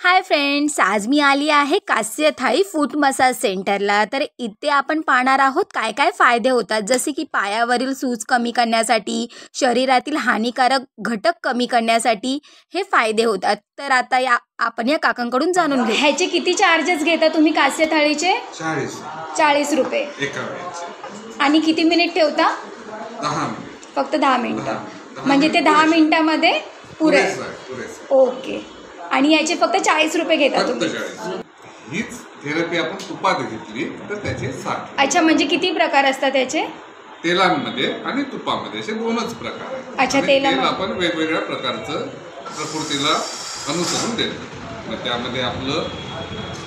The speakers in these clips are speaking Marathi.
हाय फ्रेंड्स आज मी आली आहे कास्य थाळी फूट मसाज सेंटरला तर इथे आपण पाहणार आहोत काय काय फायदे होतात. जसे की पायावरील सूज कमी करण्यासाठी शरीरातील हानिकारक घटक कमी करण्यासाठी हे फायदे होतात. तर आता या आपण या काकांकडून जाणून घेऊ. ह्याचे किती चार्जेस घेता तुम्ही कास्य थाळीचे चाळीस रुपये. आणि किती मिनिट ठेवता? फक्त दहा मिनिटं म्हणजे ते दहा मिनिटामध्ये पुरे ओके आणि याचे फक्त चाळीस रुपये घेता फक्त तुम्ही. चाळीस. हीच थेरपी आपण तुपात घेतली तर त्याचे साठ अच्छा म्हणजे किती प्रकार असतात त्याचे तेलांमध्ये आणि तुपामध्ये असे दोनच प्रकार आहेत. अच्छा, आणि तेला- तेल आपण वेगवेगळ्या प्रकारचं प्रकृतीला अनुसरून देतो. मग त्यामध्ये आपलं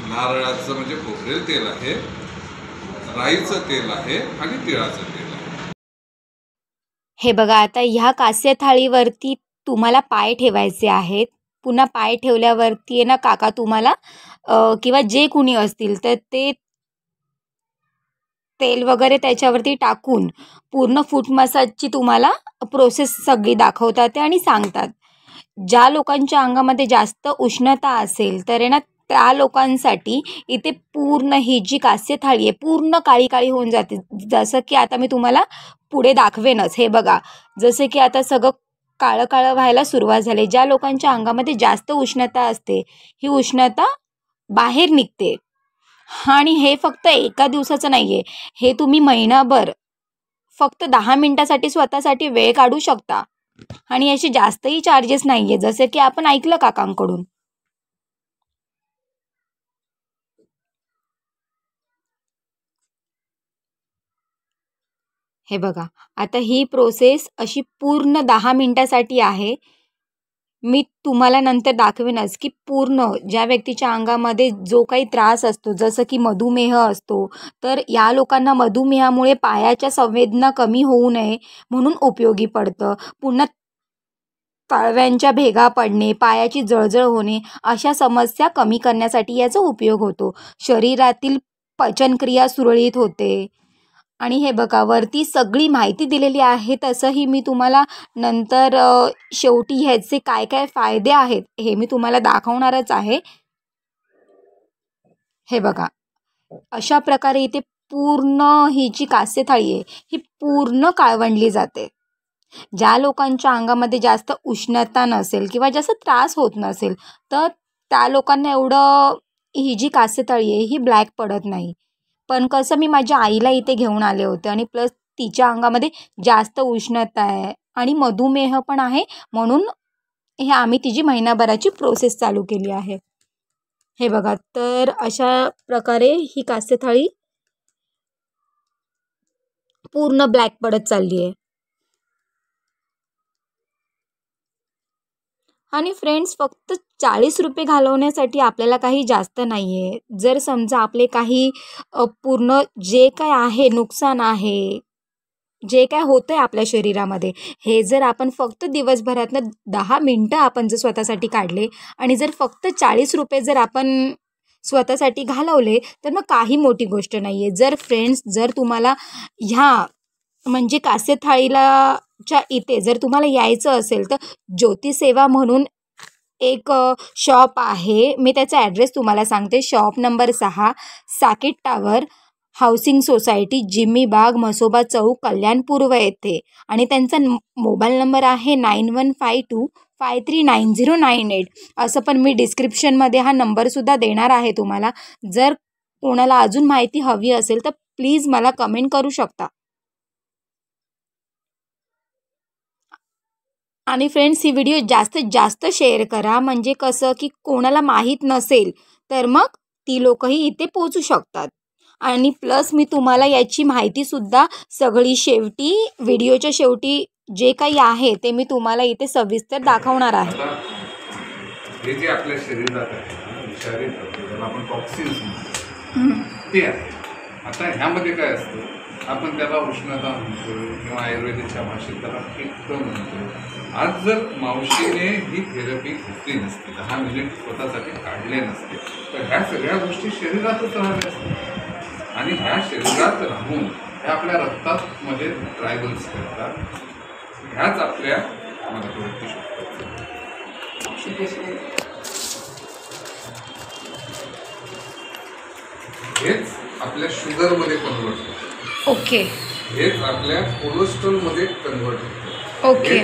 नारळाचं म्हणजे खोबरेल तेल आहे राईचं तेल आहे आणि तिळाचं तेल आहे. हे बघा आता ह्या कास्य थाळीवरती तुम्हाला पाय ठेवायचे आहेत. पुन्हा पाय ठेवल्यावरती आहे ना काका तुम्हाला किंवा जे कुणी असतील तर ते तेल वगैरे त्याच्यावरती टाकून पूर्ण फूट मसाजची तुम्हाला प्रोसेस सगळी दाखवतात ते आणि सांगतात. ज्या लोकांच्या अंगामध्ये जास्त उष्णता असेल तर आहे ना त्या लोकांसाठी इथे पूर्ण ही जी कास्य थाळी आहे पूर्ण काळी काळी होऊन जाते. जसं की आता मी तुम्हाला पुढे दाखवेनच. हे बघा जसं की आता सगळं काळं काळं व्हायला सुरुवात झाली. ज्या लोकांच्या अंगामध्ये जास्त उष्णता असते ही उष्णता बाहेर निघते. आणि हे फक्त एका दिवसाचं नाही आहे हे तुम्ही महिनाभर फक्त दहा मिनटासाठी स्वतःसाठी वेळ काढू शकता. आणि याचे जास्तही चार्जेस नाही आहे जसे की आपण ऐकलं काकांकडून. हे बघा आता ही प्रोसेस अशी पूर्ण दहा मिनटासाठी आहे. मी तुम्हाला नंतर दाखवेनच की पूर्ण ज्या व्यक्तीच्या अंगामध्ये जो काही त्रास असतो जसं की मधुमेह असतो तर या लोकांना मधुमेहामुळे पायाच्या संवेदना कमी होऊ नये म्हणून उपयोगी पडतं. पुन्हा तळव्यांच्या भेगा पडणे पायाची जळजळ होणे अशा समस्या कमी करण्यासाठी याचा उपयोग होतो. शरीरातील पचनक्रिया सुरळीत होते. आणि हे बघा वरती सगळी माहिती दिलेली आहे. तसंही मी तुम्हाला नंतर शेवटी ह्याचे काय काय फायदे आहेत हे मी तुम्हाला दाखवणारच आहे. हे बघा अशा प्रकारे इथे पूर्ण ही जी कास्य थाळी आहे ही पूर्ण काळवंडली जाते. ज्या लोकांच्या अंगामध्ये जास्त उष्णता नसेल किंवा जास्त त्रास होत नसेल तर त्या लोकांना एवढं ही जी कास्य थाळी आहे ही ब्लॅक पडत नाही. पण कसं मी माझ्या आईला इथे घेऊन आले होते आणि प्लस तिच्या अंगामध्ये जास्त उष्णता आहे आणि मधुमेह पण आहे म्हणून हे आम्ही तिची महिनाभराची प्रोसेस चालू केली आहे. हे बघा तर अशा प्रकारे ही कास्य थाळी पूर्ण ब्लॅक पडत चालली आहे. आणि फ्रेंड्स फक्त चाळीस रुपये घालवण्यासाठी आपल्याला काही जास्त नाही आहे जर समजा आपले काही पूर्ण जे काय आहे नुकसान आहे जे काय होतं आहे आपल्या शरीरामध्ये हे जर आपण फक्त दिवसभरातनं दहा मिनटं आपण जर स्वतःसाठी काढले आणि जर फक्त चाळीस रुपये जर आपण स्वतःसाठी घालवले तर मग काही मोठी गोष्ट नाही आहे जर फ्रेंड्स जर तुम्हाला ह्या म्हणजे कास्य थाळीला च्या इथे जर तुम्हाला यायचं असेल तर ज्योतिसेवा म्हणून एक शॉप आहे. मी त्याचा ॲड्रेस तुम्हाला सांगते. शॉप नंबर सहा Saket tower housing society Jimmy Baug Mhasoba Chowk Kalyan पूर्व येथे. आणि त्यांचा मोबाईल नंबर आहे nine one five two five three nine zero nine eight. असं पण मी डिस्क्रिप्शनमध्ये हा नंबरसुद्धा देणार आहे तुम्हाला. जर कोणाला अजून माहिती हवी असेल तर प्लीज मला कमेंट करू शकता. आणि फ्रेंड्स ही व्हिडिओ जास्तीत जास्त शेअर करा. म्हणजे कसं की कोणाला माहीत नसेल तर मग ती लोकही इथे पोचू शकतात. आणि प्लस मी तुम्हाला याची माहितीसुद्धा सगळी शेवटी व्हिडिओच्या शेवटी जे काही आहे ते मी तुम्हाला इथे सविस्तर दाखवणार आहे. हे जे आपल्या शरीरात आहे विषारी आपण टॉक्सिन्स ते आहे. आता ह्यामध्ये काय असतं? आपण त्याला उष्णता म्हणतो किंवा आयुर्वेदिकच्या भाषेत त्याला पित्त म्हणतो. आज जर मावशीने ही थेरपी घेतली नसती दहा मिनिट स्वतःसाठी काढले नसते तर ह्या सगळ्या गोष्टी शरीरातच राहिल्या असतात. आणि ह्या शरीरात राहून ह्या आपल्या रक्तात मध्ये ट्रायबल्स करतात. ह्याच आपल्या मदत शकतात हेच आपल्या शुगरमध्ये कन्वर्ट होतं. ओके. हेच आपल्या कोलेस्ट्रॉलमध्ये कन्वर्ट होतं. ओके.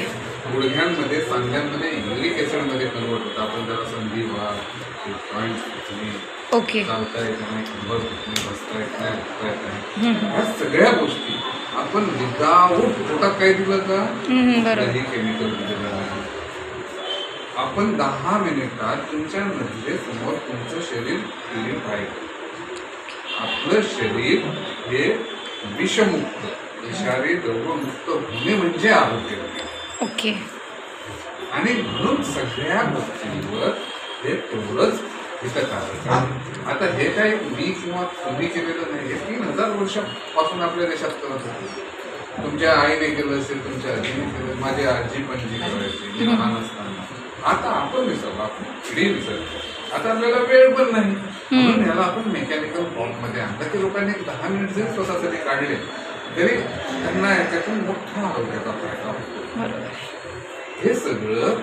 गुडघ्यांमध्ये सांध्यांमध्ये युरिक ॲसिडमध्ये कन्वर्ट होतं. आपण त्याला संधिवात जॉईंट ओके. चालता येत नाही दुखणे बसता येत नाही उठता येत नाही. ह्या सगळ्या गोष्टी आपण विदाऊट पोटात काय दिलं का? काही केमिकल दिलेलं नाही. आपण दहा मिनिटात तुमच्या नजरे समोर तुमचं शरीर क्लीन राहील. आपलं शरीर हे विषमुक्त विषारी द्रवमुक्त होणे म्हणजे आरोग्य. ओके. आणि म्हणून सगळ्या गोष्टींवर हे तेवढंच हितकारक आहे. आता हे काही मी किंवा तुम्ही केलेलं नाही हे तीन हजार वर्षापासून आपल्या देशात करत होते. तुमच्या आईने केलं असेल तुमच्या आजीने केलं माझी आजी पण जी करायची लहान असताना. आता आपण विसरलो आपण पिढी विसरतो आता आपल्याला वेळ पण नाही. म्हणून याला आपण मेकॅनिकलमध्ये आणलं. की लोकांनी एक दहा मिनिट जरी स्वतःसाठी काढले तरी त्यांना याच्यातून मोठा आरोग्याचा फायदा होतो. हे सगळं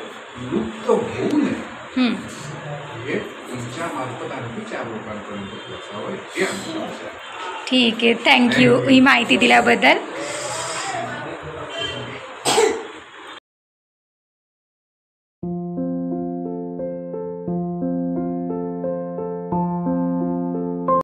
लुप्त होऊ नये. हे तुमच्या मार्फत आणखी चार लोकांपर्यंत पोहोचावं हे आमची ठीक आहे. थँक्यू ही माहिती दिल्याबद्दल.